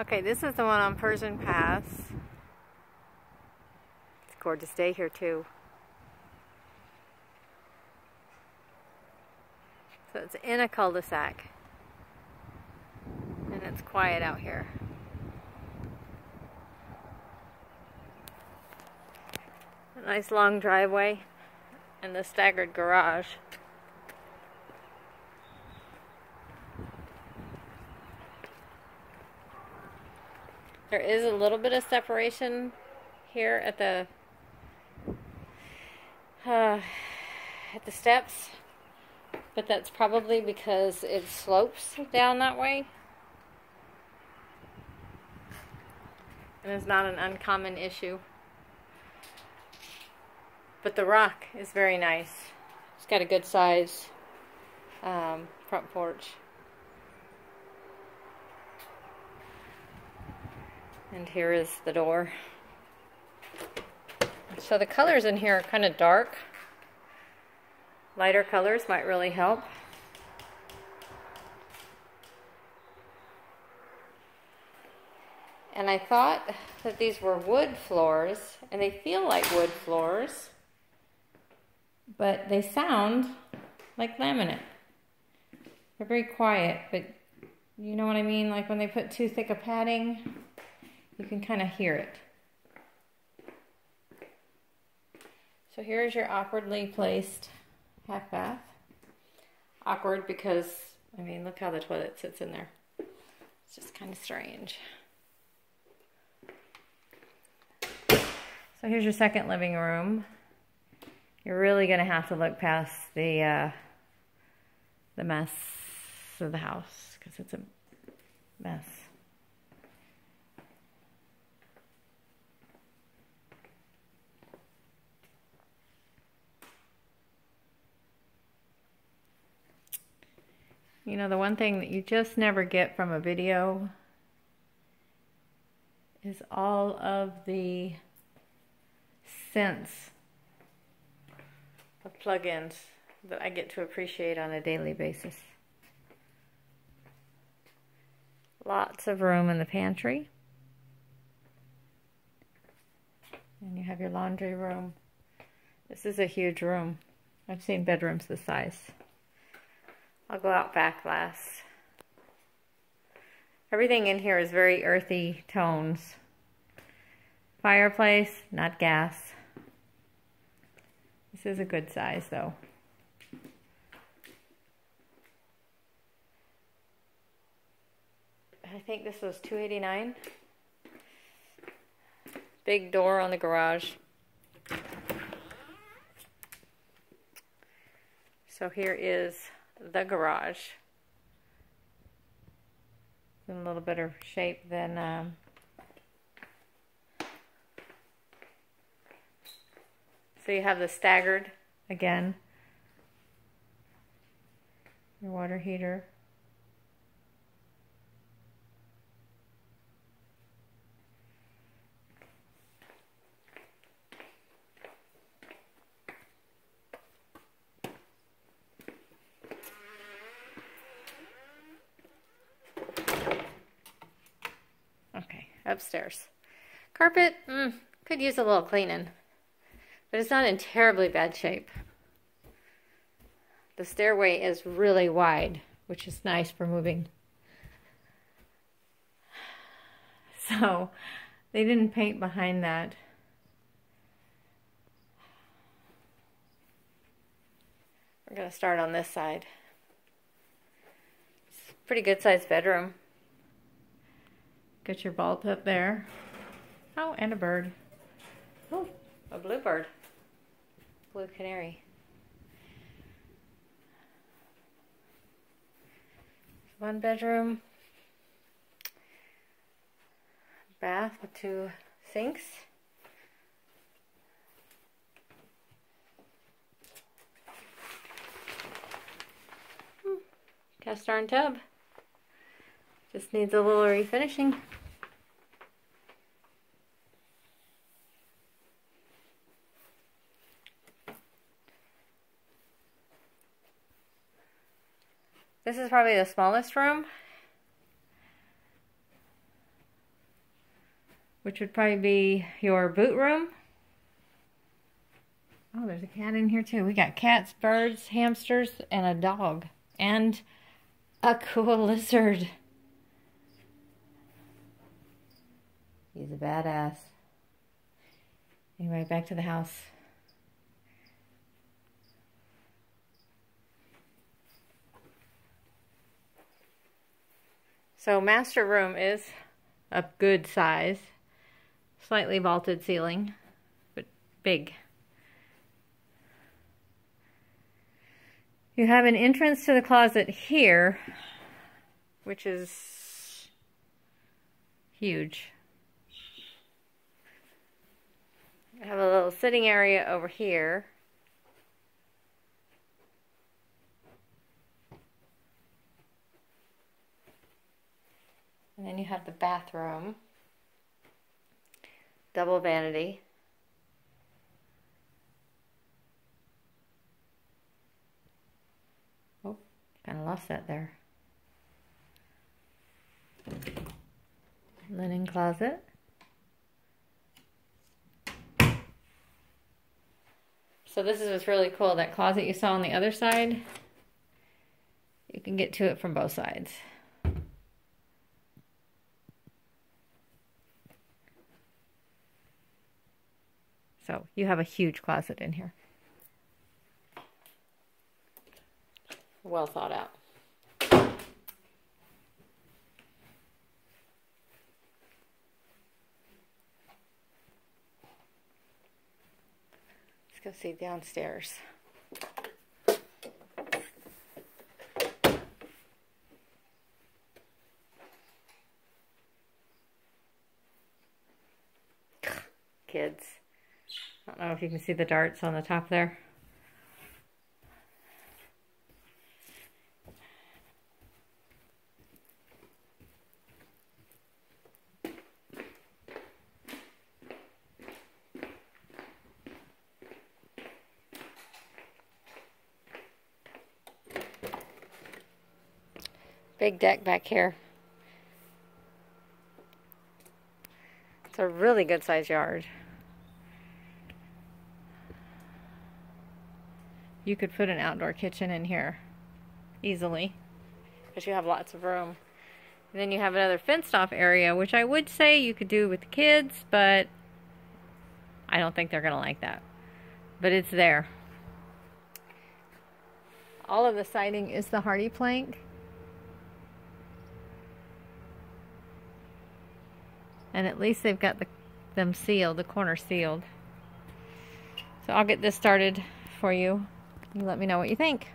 Okay, this is the one on Persian Pass. It's a gorgeous day here too. So it's in a cul-de-sac. And it's quiet out here. A nice long driveway and the staggered garage. There is a little bit of separation here at the uh, at the steps, but that's probably because it slopes down that way. And it's not an uncommon issue. But the rock is very nice. It's got a good size um, front porch. And here is the door. So the colors in here are kind of dark. Lighter colors might really help. And I thought that these were wood floors, and they feel like wood floors, but they sound like laminate. They're very quiet, but you know what I mean? Like when they put too thick a padding, you can kind of hear it. So here's your awkwardly placed half bath. Awkward because, I mean, look how the toilet sits in there. It's just kind of strange. So here's your second living room. You're really going to have to look past the uh, the mess of the house because it's a mess. You know, the one thing that you just never get from a video is all of the scents of plugins that I get to appreciate on a daily basis. Lots of room in the pantry. And you have your laundry room. This is a huge room. I've seen bedrooms this size. I'll go out back last. Everything in here is very earthy tones. Fireplace, not gas. This is a good size though. I think this was 289. Big door on the garage. So here is the garage. in a little better shape than um, so you have the staggered again your water heater upstairs. Carpet, mm, could use a little cleaning, but it's not in terribly bad shape. The stairway is really wide, which is nice for moving. So they didn't paint behind that. We're going to start on this side. It's a pretty good sized bedroom. Get your vault up there. Oh, and a bird. Oh, a bluebird. Blue canary. One bedroom. Bath with two sinks. Hmm. Cast iron tub. Just needs a little refinishing. This is probably the smallest room. which would probably be your boot room. Oh, there's a cat in here too. We got cats, birds, hamsters, and a dog. And a cool lizard. He's a badass. Anyway, back to the house. So master room is a good size. Slightly vaulted ceiling, but big. You have an entrance to the closet here, which is huge. I have a little sitting area over here. And then you have the bathroom. Double vanity. Oh, kind of lost that there. Linen closet. So this is what's really cool. That closet you saw on the other side, you can get to it from both sides. So you have a huge closet in here. Well thought out. Let's go see downstairs. Kids. I don't know if you can see the darts on the top there. Big deck back here. It's a really good size yard. You could put an outdoor kitchen in here easily because you have lots of room. And then you have another fenced off area, which I would say you could do with the kids, but I don't think they're going to like that. But it's there. All of the siding is the HardiePlank. And at least they've got the, them sealed, the corner sealed. So I'll get this started for you. You let me know what you think.